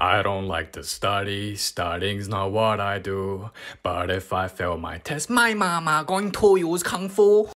I don't like to study, studying's not what I do. But if I fail my test, my mama going to use kung fu.